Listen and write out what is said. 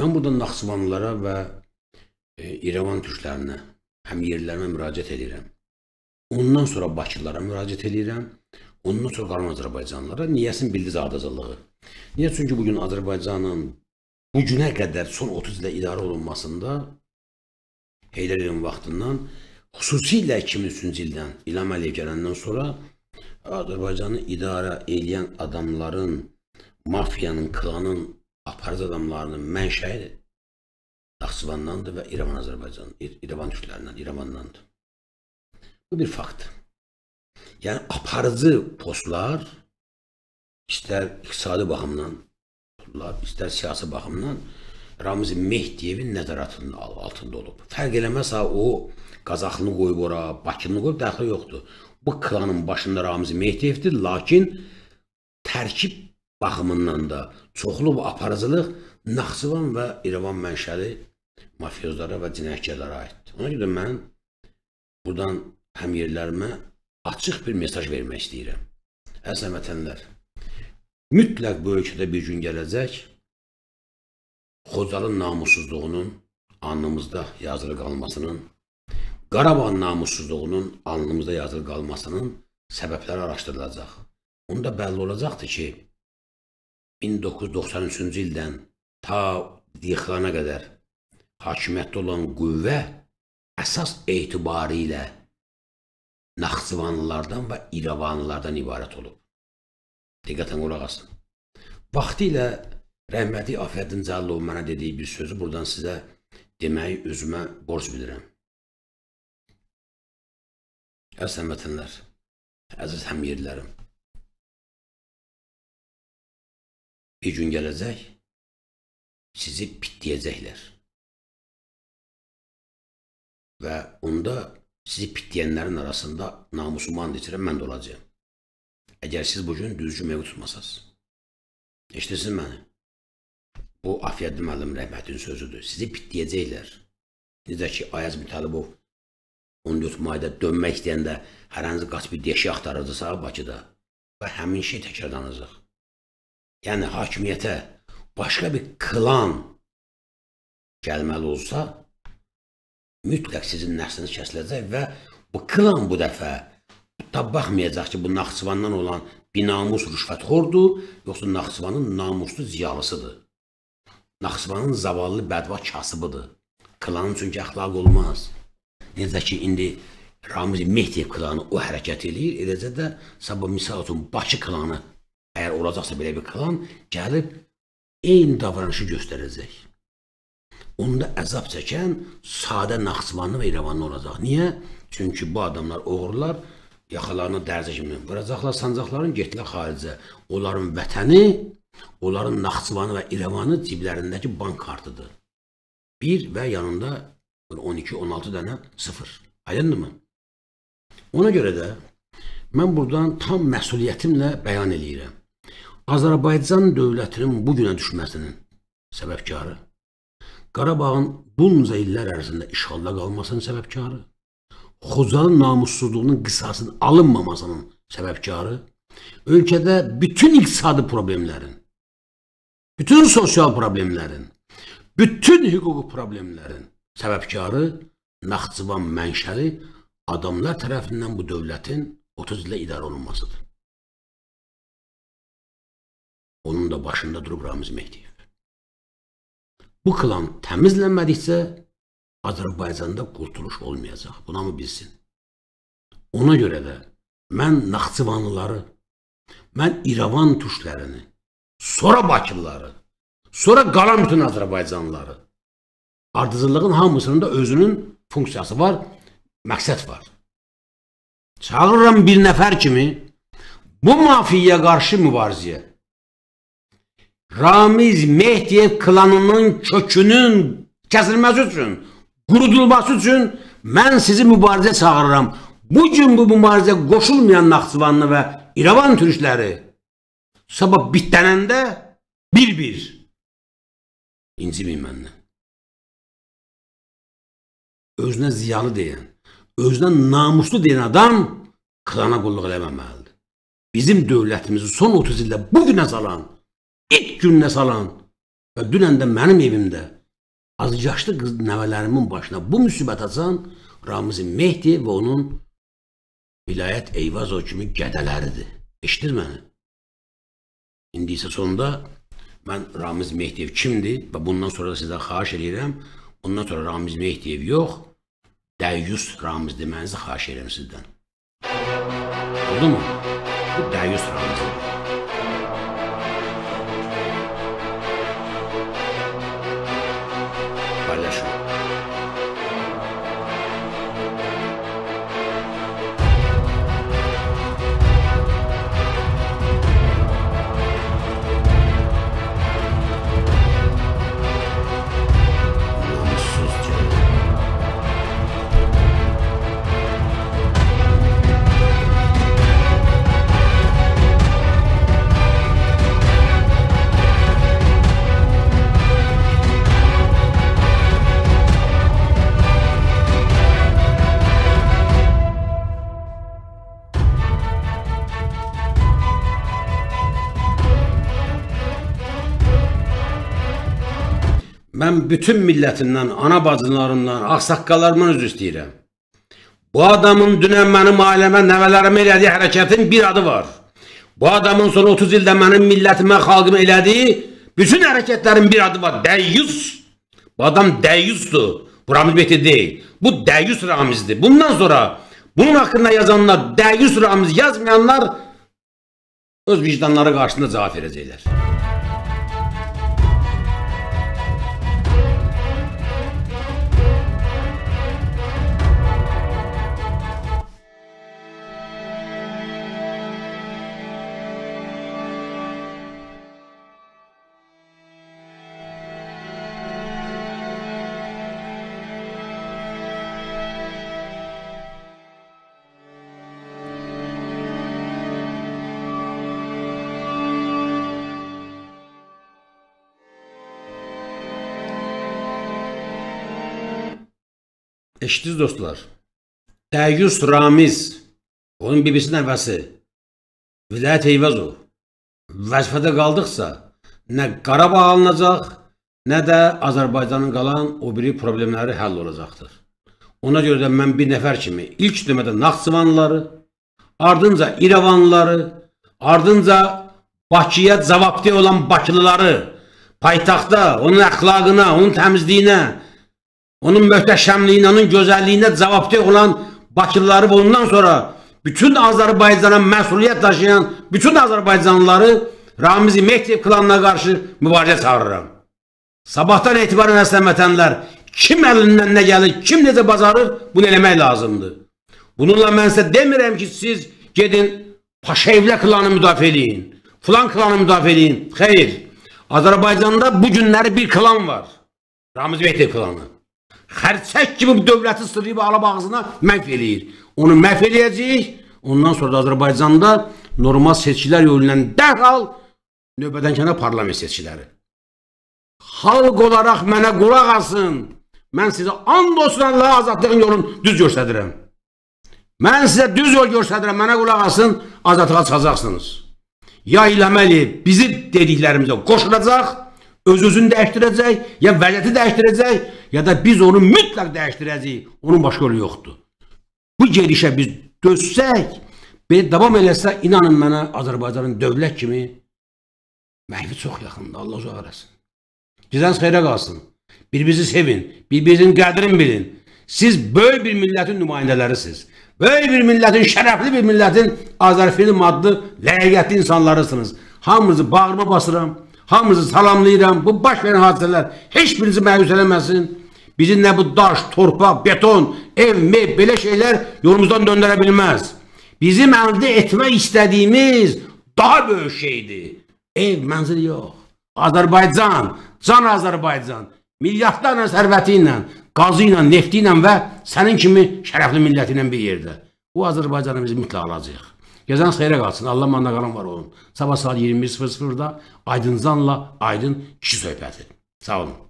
Mən burada Naxçıvanlılara və e, İrəvan türklərinə, həm yerlərimə müraciət edirəm. Ondan sonra Bakılara müraciət edirəm. Ondan sonra qalan Azərbaycanlılara niyəsin bildiz ardıcıllığı. Niyə? Çünki bugün Azərbaycanın bu günə qədər son 30 ildə idarə olunmasında Heydər Əliyev vaxtından xüsusilə 2003-cü ildən İlham Əliyev gələndən sonra Azərbaycanı idarə edən adamların, mafiyanın, klanın, aparıcı adamlarının mənşəyi Naxçıvandandır və İrəvan Azərbaycan, İrəvan türklərindən, İrəvandandır. Bu bir faktdır. Yəni aparıcı postlar istər iqtisadi baxımdan tutulurlar, istər siyasi baxımdan Ramiz Mehdiyevin nəzarətinin altında olub. Fərq eləməsə o Qazaxını qoyub ora, Bakını qoyub daxil yoxdur. Bu klanın başında Ramiz Mehdiyevdir, lakin tərkib baxımından da çoxlu bu aparıcılıq Naxçıvan və İrəvan mənşəli mafiyozlara və cinayətçilərə aiddir. Ona görə mən buradan həmyerlərimə açıq bir mesaj vermək istəyirəm. Əslən vətənlər, mütləq bu ölkədə bir gün gələcək, Xocalın namussuzluğunun alnımızda yazılı qalmasının, Qarabağ namussuzluğunun alnımızda yazılı qalmasının səbəbləri araşdırılacaq. Onda bəlli olacaqdır ki, 1993-cü ildən ta yıxılana qədər hakimiyyətdə olan qüvvə əsas etibarı ilə Naxçıvanlılardan və İrəvanlılardan ibarət olub. Diqqətən qulaq asın. Vaxtı ilə rəhməti Afəddin Cəllov mənə dediyi bir sözü buradan sizə deməyi özümə borc bilirəm. Əslən vətənlər, əziz həmyerlərim, bir gün gələcək, sizi pitləyəcəklər. Və onda sizi pitləyənlərin arasında namusumu and içirəm, mən də olacağım. Əgər siz bugün düzgün meyvə tutmasaz. Eşidirsiniz məni? Bu Afiyəddin müəllim rəhmətin sözüdür. Sizi pitləyəcəklər. Necə ki, Ayaz Mütəlibov 14 mayda dönmək istəyəndə hərənizi qaç bir deşi axtarırdısa Bakıda və həmin şey təkrarlanacaq. Yəni hakimiyyətə başqa bir klan gəlməli olsa, mütləq sizin nəsliniz kəsiləcək və bu klan bu dəfə da baxmayacaq ki, bu Naxçıvandan olan binamus rüşvətxordur, yoxsa Naxçıvanın namuslu ziyalısıdır. Naxçıvanın zavallı bədva kasıbıdır. Klanın çünki əxlaq olmaz. Necə ki, indi Ramiz Mehdiyev klanı o hərəkət eləyir, eləcə də sabah misal üçün Bakı klanı, əgər olacaqsa belə bir klan, gəlib eyni davranışı göstərəcək. Onda əzab çəkən sadə Naxçıvanlı və İrəvanlı olacaq. Niyə? Çünki bu adamlar oğurlar, yaxalarına dərzə kimi vuracaqlar sancaqların, getdilər xaricə. Onların vətəni, onların Naxçıvanı və İrəvanı ciblərindəki bank kartıdır. 1 və yanında 12-16 dənə 0. Aydındırmı? Ona görə də mən buradan tam məsuliyyətimlə bəyan eləyirəm. Azərbaycan dövlətinin bu günə düşməsinin səbəbkarı, Qarabağın bunca illər ərzində işğalda qalmasının səbəbkarı, Xocalın namussuzluğunun qisasının alınmamasının səbəbkarı, ölkədə bütün iqtisadi problemlərin, bütün sosial problemlərin, bütün hüquqi problemlərin səbəbkarı Naxçıvan mənşəli adamlar tərəfindən bu dövlətin 30 ilə idarə olunmasıdır. Onun da başında durub Ramiz Mehdiyev. Bu klan təmizlənmədikcə Azərbaycanda qurtuluş olmayacaq. Buna mı bilsin? Ona görə də mən Naxçıvanlıları, mən İrəvan türklərini, sonra Bakılıları, sonra qalan bütün Azərbaycanlıları, ardıcıllığın hamısının da özünün funksiyası var, məqsəd var. Çağırıram bir nəfər kimi bu mafiyaya qarşı mübarizəyə. Ramiz Mehdiyev klanının kökünün kəsilməsi üçün, qurudulması üçün mən sizi mübarizə çağırıram. Bu gün bu mübarizə qoşulmayan Naxçıvanlı və İrəvan türkləri sabah bitlənəndə bir-bir inciməyin məndən. Özünə ziyalı deyən, özünə namuslu deyən adam klana qulluq eləməməlidir. Bizim dövlətimizi son 30 ildə bu günə salan, ilk gününə salan və dünən də mənim evimdə azyaşlı qız nəvələrimin başına bu müsibət açan Ramiz Mehdi və onun vilayət Eyvazov kimi gədələridir. Eşidir məni? İndi isə sonunda mən Ramiz Mehdiyev kimdir və bundan sonra da sizdən xahiş edirəm, bundan sonra Ramiz Mehdiyev yox, Dəyyus Ramiz demənizi xahiş edirəm sizdən. Oldu mu? Bu Dəyyus Ramizdir. کار نشد Mən bütün millətindən, ana bacılarımdan, ağsaqqallarımdan üzr istəyirəm. Bu adamın dünən mənim ailəmə, nəvələrimə elədiyi hərəkətin bir adı var. Bu adamın son 30 ildə mənim millətimə, xalqıma elədiyi bütün hərəkətlərin bir adı var. Dəyyus. Bu adam dəyyusdur. Bu Ramiz Mehdi deyil. Bu dəyyus Ramizdir. Bundan sonra bunun haqqında yazanlar, dəyyus Ramiz yazmayanlar öz vicdanları qarşısında cavab verəcəklər. Eşitdiniz dostlar. Dəyyus Ramiz, onun bibisi nəvəsi, Vilayət Eyvazov vəzifədə qaldıqsa, nə Qarabağ alınacaq, nə də Azərbaycanın qalan o biri problemləri həll olacaqdır. Ona görə də mən bir nəfər kimi ilk növbədə Naxçıvanlıları, ardınca İrəvanlıları, ardınca Bakıya cavabdeh olan Bakılıları, paytaxtda onun əxlaqına, onun təmizliyinə, onun möhtəşəmliyinə, onun gözəlliyinə cavabdeh olan Bakılıları və ondan sonra bütün Azərbaycana məsuliyyət daşıyan bütün Azərbaycanlıları Ramiz Mehdiyev klanına qarşı mübarizə çağırıram. Sabahdan etibarən əslən vətənlər kim əlindən nə gəlir, kim necə bacarır, bunu eləmək lazımdır. Bununla mən sizə demirəm ki, siz gedin Paşayevlə klanı müdafiə eləyin, filan klanı müdafiə eləyin. Xeyr, Azərbaycanda bu günləri bir klan var. Ramiz Mehdiyev klanı. Xərçək kimi bu dövləti sırrıyıb alıb ağzına məhv eləyir. Onu məhv eləyəcək. Ondan sonra da Azərbaycanda normal seçkilər yolu ilə dərhal növbədən kənar parlament seçkiləri. Xalq olaraq mənə qulaq asın. Mən sizə and olsun Allaha azadlığın yolunu düz göstədirəm. Mən sizə düz yol göstədirəm, mənə qulaq asın, azadlığa çıxacaqsınız. Ya İlham Əliyev bizi dediklərimizə qoşulacaq, öz-özünü dəyişdirəcək, ya vəziyyəti dəyişdirəcək, ya da biz onu mütləq dəyişdirəcəyik. Onun başqa yolu yoxdur. Bu gedişə biz dözsək, belə davam eləsə, inanın mənə Azərbaycanın dövlət kimi məhvi çox yaxındır. Allah uzaq eləsin. Gizəniz xeyrə qalsın. Bir-birinizi sevin, bir-birinizin qədrini bilin. Siz böyük bir millətin nümayəndələrisiniz. Böyük bir millətin, şərəfli bir millətin Azərfilm adlı ləyəqətli insanlarısınız. Hamınızı bağrıma basıram, hamınızı salamlayıram. Bu baş verən hadisələr heç birinizi məyus eləməsin. Bizi nə bu daş, torpaq, beton, ev, mev, belə şeylər yolumuzdan döndərə bilməz. Bizim əldə etmək istədiyimiz daha böyük şeydir. Ev, mənzil yox. Azərbaycan, can Azərbaycan, milyardlarla sərvəti ilə, qazı ilə, nefti ilə və sənin kimi şərəfli milləti ilə bir yerdə. Bu Azərbaycanı biz mütləq alacaq. Gəzən xeyrə qalsın. Allah manna qalan var olun. Sabah saat 21.00-da Aydın Zanla Aydın kişi söhbəti. Sağ olun.